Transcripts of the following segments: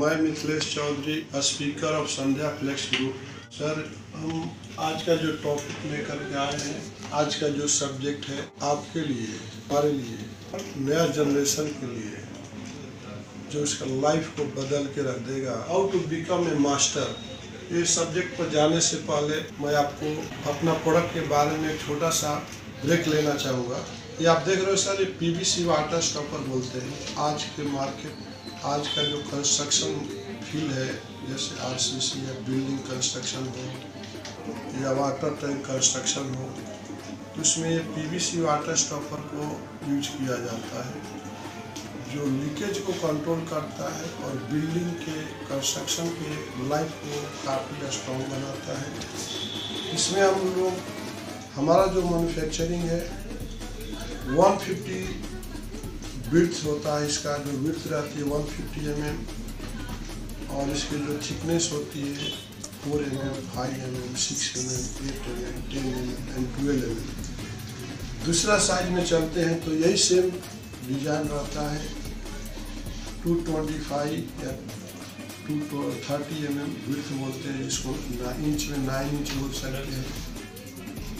मैं Mithilesh Chaudhary speaker of Sandhya Flex Group sir हम आज का जो टॉपिक लेकर के आए हैं, आज का जो सब्जेक्ट है, आपके लिए, हमारे लिए, नया जनरेशन के लिए, जो इसका लाइफ को बदल के रख देगा। How to become a master ये सब्जेक्ट पर जाने से पहले मैं आपको अपना प्रोडक्ट के बारे में छोटा सा ब्रेक लेना चाहूँगा। ये आप देख रहे हो सर ये पीवीसी वाटर स्टॉपर बोलते हैं। आज के मार्केट आज का जो कंस्ट्रक्शन फ़ील्ड है, जैसे आरसीसी या बिल्डिंग कंस्ट्रक्शन हो, या वाटर टैंक कंस्ट्रक्शन हो तो उसमें ये पीवीसी वाटर स्टॉपर को यूज़ किया जाता है, जो लीकेज को कंट्रोल करता है और बिल्डिंग के कंस्ट्रक्शन के लाइफ को काफ़ी स्ट्रॉन्ग बनाता है। इसमें हम लोग, हमारा जो मैन्युफैक्चरिंग है 150 विर्थ होता है इसका, जो विर्थ रहती है 150 फिफ्टी एम एम और इसकी जो थिकनेस होती है four M M five M M six M M eight M M ten M M and twelve M M दूसरा साइज़ में चलते हैं तो यही सेम डिज़ाइन रहता है 225 या टू थर्टी एम एम बोलते हैं इसको इंच में नाइन इंच बोल सकते हैं।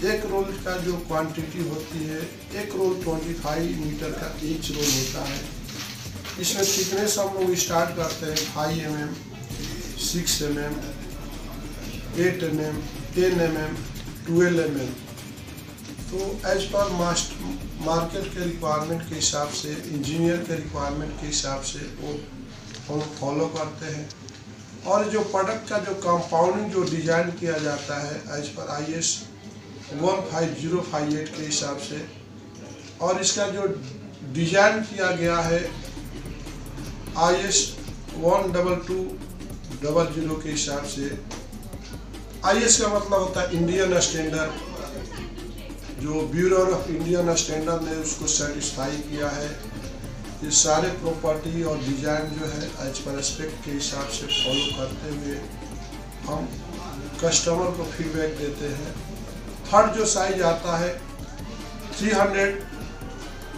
एक रोल का जो क्वांटिटी होती है, एक रोल 25 मीटर का ईच रोल होता है। इसमें थिकनेस हम लोग स्टार्ट करते हैं? Five M M six M M eight M M ten M M twelve M M तो एज पर मास्ट मार्केट के रिक्वायरमेंट के हिसाब से इंजीनियर के रिक्वायरमेंट के हिसाब से वो हम फॉलो करते हैं। और जो प्रोडक्ट का जो कंपाउंडिंग जो डिज़ाइन किया जाता है as per I S one five zero five eight के हिसाब से। और इसका जो डिज़ाइन किया गया है I S one double two double zero के हिसाब से। आई एस का मतलब होता है इंडियन स्टैंडर्ड जो ब्यूरो ऑफ़ इंडियन स्टैंडर्ड ने उसको सेटिस्फाई किया है। ये सारे प्रॉपर्टी और डिज़ाइन जो है एज पर स्पेक्ट के हिसाब से फॉलो करते हुए हम कस्टमर को फीडबैक देते हैं। थर्ड जो साइज़ आता है 300 हंड्रेड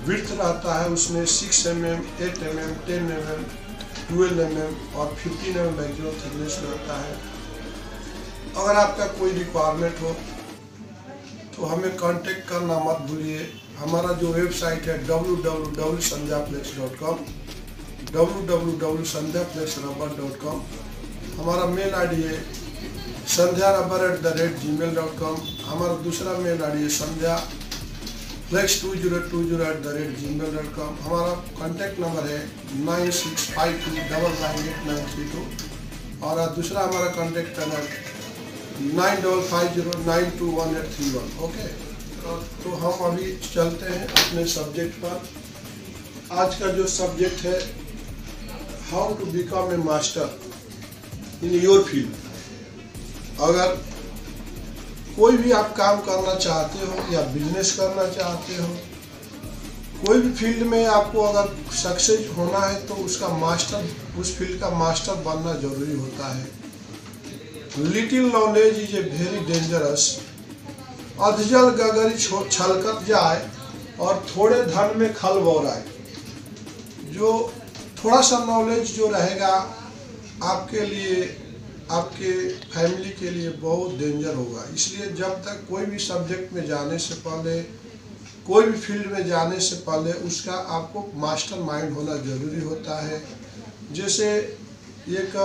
विर्थ रहता है, उसमें 6 M M eight M M ten M M twelve M M और 15 एम एम मैक्सिमम थिकनेस रहता है। अगर आपका कोई रिक्वायरमेंट हो तो हमें कांटेक्ट करना मत भूलिए। हमारा जो वेबसाइट है W W W Sandhya place dot com W W W Sandhya place rubber dot com. हमारा मेल आई डी है Sandhya rubber at the rate Gmail dot com. हमारा दूसरा मेल आई डी है Sandhya. Flex two zero two zero at the rate Gmail dot com हमारा contact number है nine six five two double nine eight nine three two और दूसरा हमारा contact number nine double five zero nine two one eight three one okay तो हम अभी चलते हैं अपने सब्जेक्ट पर। आज का जो सब्जेक्ट है how to become a master in your field अगर कोई भी आप काम करना चाहते हो या बिज़नेस करना चाहते हो, कोई भी फ़ील्ड में आपको अगर सक्सेस होना है तो उसका मास्टर उस फ़ील्ड का मास्टर बनना ज़रूरी होता है। Little knowledge is a very dangerous अधजल गगरी छलकत जाए और थोड़े धन में खल बोराए। जो, थोड़ा सा नॉलेज जो रहेगा, आपके लिए आपके फैमिली के लिए बहुत डेंजर होगा। इसलिए जब तक कोई भी सब्जेक्ट में जाने से पहले, कोई भी फ़ील्ड में जाने से पहले उसका आपको मास्टर माइंड होना ज़रूरी होता है। जैसे एक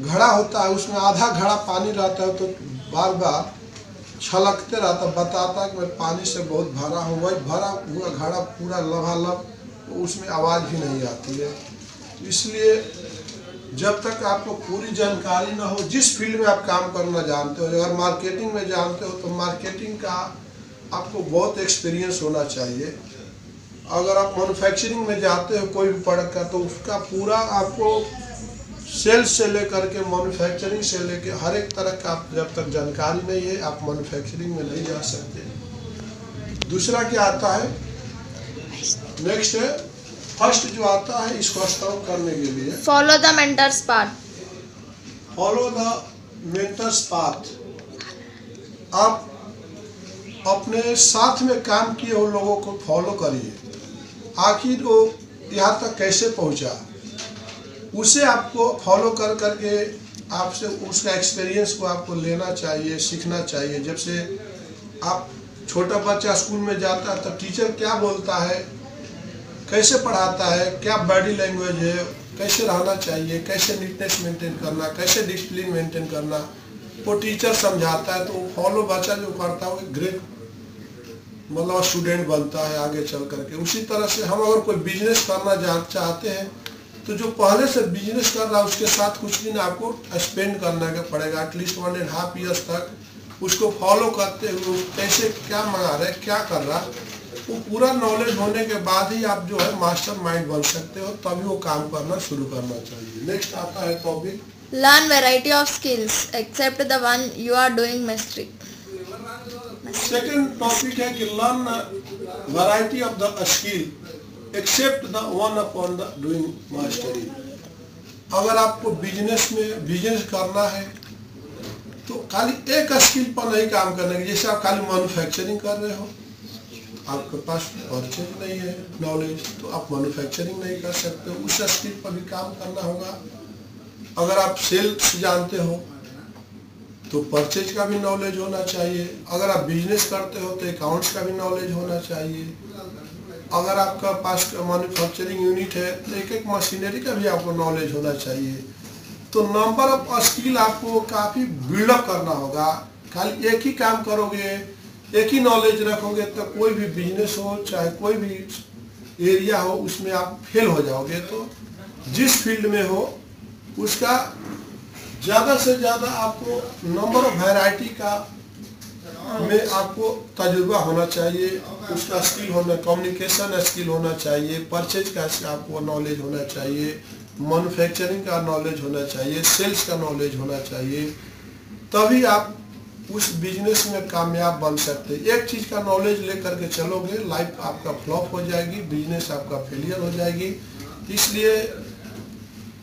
घड़ा होता है, उसमें आधा घड़ा पानी रहता है तो बार बार छलकते रहता बताता कि मैं पानी से बहुत भरा हूँ। वही भरा हुआ घड़ा पूरा लभालब तो उसमें आवाज़ भी नहीं आती है। इसलिए जब तक आपको पूरी जानकारी ना हो, जिस फ़ील्ड में आप काम करना जानते हो, अगर मार्केटिंग में जानते हो तो मार्केटिंग का आपको बहुत एक्सपीरियंस होना चाहिए। अगर आप मैन्युफैक्चरिंग में जाते हो, कोई भी प्रोडक्ट का तो उसका पूरा आपको सेल्स से लेकर के मैन्युफैक्चरिंग से लेकर हर एक तरह का आप जब तक जानकारी नहीं है, आप मैन्युफैक्चरिंग में नहीं जा सकते। दूसरा क्या आता है? नेक्स्ट है फ़र्स्ट जो आता है इसको स्टॉप करने के लिए follow the mentors path follow the mentors path आप अपने साथ में काम किए हुए लोगों को फॉलो करिए। आखिर वो यहाँ तक कैसे पहुँचा? उसे आपको फॉलो कर करके आपसे उसका एक्सपीरियंस को आपको लेना चाहिए सीखना चाहिए। जब से आप छोटा बच्चा स्कूल में जाता है तो टीचर क्या बोलता है? कैसे पढ़ाता है, क्या बॉडी लैंग्वेज है, कैसे रहना चाहिए, कैसे नीटनेस मेंटेन करना, कैसे डिसिप्लिन मेंटेन करना, वो टीचर समझाता है तो फॉलो बच्चा जो करता है, वो ग्रेट मतलब स्टूडेंट बनता है आगे चल करके। उसी तरह से हम अगर कोई बिज़नेस करना चाहते हैं तो जो पहले से बिज़नेस कर रहा है, उसके साथ कुछ दिन आपको स्पेंड करना के पड़ेगा at least one and half years तक उसको फॉलो करते हुए कैसे, क्या मंगा रहे क्या कर रहा वो पूरा नॉलेज होने के बाद ही आप जो है मास्टर माइंड बन सकते हो तभी वो काम करना शुरू करना चाहिए। नेक्स्ट आता है topic Learn variety of skills except the one you are doing mastery. Second topic है कि learn variety of the skill except the one upon the doing mastery अगर आपको बिज़नेस में बिज़नेस करना है तो खाली एक स्किल पर नहीं काम करने जैसे आप खाली मैन्युफैक्चरिंग कर रहे हो। आपके पास परचेज नहीं है नॉलेज तो आप मैन्युफैक्चरिंग नहीं कर सकते उस स्किल पर भी काम करना होगा। अगर आप सेल्स जानते हो तो परचेज का भी नॉलेज होना चाहिए। अगर आप बिज़नेस करते हो तो अकाउंट्स का भी नॉलेज होना चाहिए। अगर आपका पास मैन्युफैक्चरिंग यूनिट है तो एक एक मशीनरी का भी आपको नॉलेज होना चाहिए। तो नंबर ऑफ़ स्किल आपको काफ़ी बिल्डअप करना होगा। खाली एक ही काम करोगे एक ही नॉलेज रखोगे तो कोई भी बिज़नेस हो, चाहे कोई भी एरिया हो, उसमें आप फेल हो जाओगे। तो जिस फ़ील्ड में हो, उसका ज़्यादा से ज़्यादा आपको नंबर ऑफ़ वैरायटी का में आपको तजुर्बा होना चाहिए। उसका स्किल होना कम्युनिकेशन स्किल होना चाहिए। परचेज का आपको नॉलेज होना चाहिए। मैन्युफैक्चरिंग का नॉलेज होना चाहिए। सेल्स का नॉलेज होना चाहिए। तभी आप उस बिज़नेस में कामयाब बन सकते। एक चीज़ का नॉलेज लेकर के चलोगे लाइफ आपका फ्लॉप हो जाएगी बिज़नेस आपका फेलियर हो जाएगी। इसलिए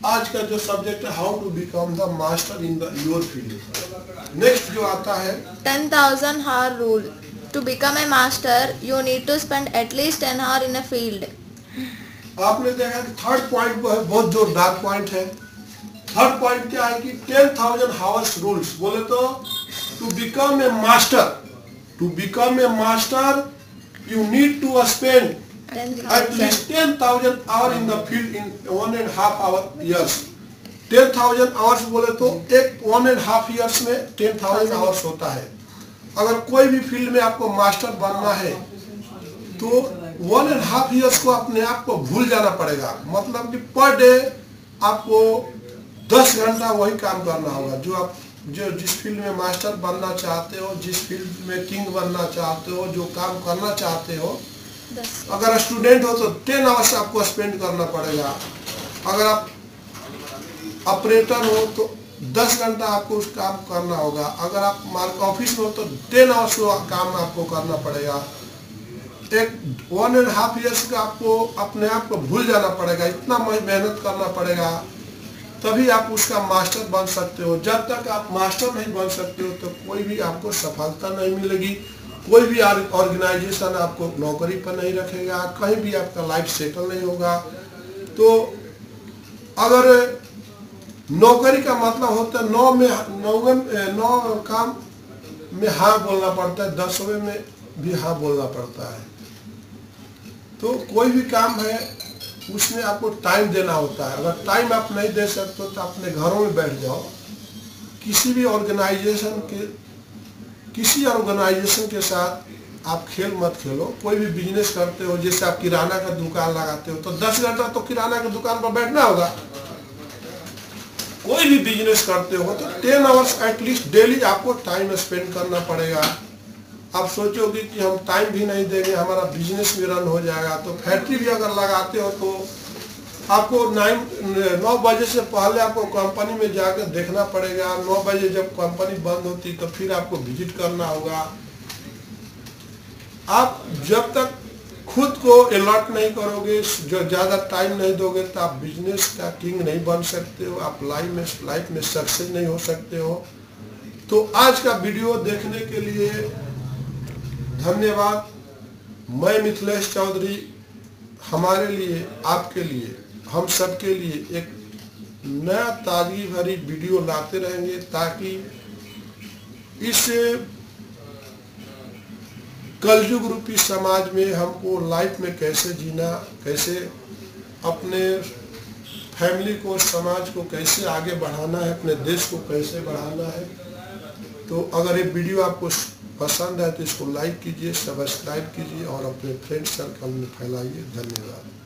आज का जो सब्जेक्ट है how to become the master in the your field next जो आता है ten thousand hour rule to become a master you need to spend at least ten hour in a field आपने देखा कि थर्ड पॉइंट है बहुत जोरदार point है। थर्ड पॉइंट क्या है कि टेन थाउज़ेंड हावर्स रूल्स बोले तो to become a master to become a master you need to spend at least 10,000 hour in the field in one and half hour years. 10,000 hours बोले तो एक one and half years में 10,000 hours होता है। अगर कोई भी फ़ील्ड में आपको मास्टर बनना है तो वन एंड हाफ़ ईयर्स को अपने आप को भूल जाना पड़ेगा। मतलब कि पर डे आपको 10 घंटा वही काम करना होगा जो आप जो जिस फ़ील्ड में मास्टर बनना चाहते हो जिस फ़ील्ड में किंग बनना चाहते हो जो काम करना चाहते हो अगर स्टूडेंट हो तो टेन आवर्स आपको स्पेंड करना पड़ेगा। अगर आप ऑपरेटर हो तो दस घंटा आपको उस काम करना होगा। अगर आप मार्क ऑफ़िस में हो तो टेन आवर्स काम आपको करना पड़ेगा। एक वन एंड हाफ़ ईयर्स का आपको अपने आप को भूल जाना पड़ेगा। इतना मेहनत करना पड़ेगा। तभी आप उसका मास्टर बन सकते हो। जब तक आप मास्टर नहीं बन सकते हो तो कोई भी आपको सफलता नहीं मिलेगी। कोई भी ऑर्गेनाइजेशन आपको नौकरी पर नहीं रखेगा, कहीं भी आपका लाइफ सेटल नहीं होगा। तो अगर नौकरी का मतलब होता है, नौ में नौ नौ काम में हाँ बोलना पड़ता है, दसवें में भी हाँ बोलना पड़ता है। तो कोई भी काम है उसमें आपको टाइम देना होता है। अगर टाइम आप नहीं दे सकते तो अपने घरों में बैठ जाओ। किसी भी ऑर्गेनाइजेशन के, किसी ऑर्गेनाइजेशन के साथ आप खेल मत खेलो। कोई भी बिज़नेस करते हो, जैसे आप किराना का दुकान लगाते हो तो दस घंटा तो किराना की दुकान पर बैठना होगा। कोई भी बिज़नेस करते हो तो ten hours at least daily आपको टाइम स्पेंड करना पड़ेगा। आप सोचोगे कि हम टाइम भी नहीं देंगे, हमारा बिज़नेस भी रन हो जाएगा तो फैक्ट्री भी अगर लगाते हो तो आपको नाइन नौ बजे से पहले आपको कंपनी में जाकर देखना पड़ेगा। नौ बजे जब कंपनी बंद होती तो फिर आपको विज़िट करना होगा। आप जब तक खुद को अलर्ट नहीं करोगे, जो ज़्यादा टाइम नहीं दोगे तो आप बिज़नेस का किंग नहीं बन सकते हो। आप लाइफ में लाइफ में सक्सेस नहीं हो सकते हो। तो आज का वीडियो देखने के लिए धन्यवाद। मैं मिथिलेश चौधरी, हमारे लिए, आपके लिए, हम सबके लिए एक नया ताजगी भरी वीडियो लाते रहेंगे ताकि इस कलयुग रूपी समाज में हमको लाइफ में कैसे जीना, कैसे अपने फैमिली को, समाज को कैसे आगे बढ़ाना है, अपने देश को कैसे बढ़ाना है। तो अगर ये वीडियो आपको पसंद है तो इसको लाइक कीजिए सब्सक्राइब कीजिए और अपने फ्रेंड सर्कल में फैलाइए। धन्यवाद।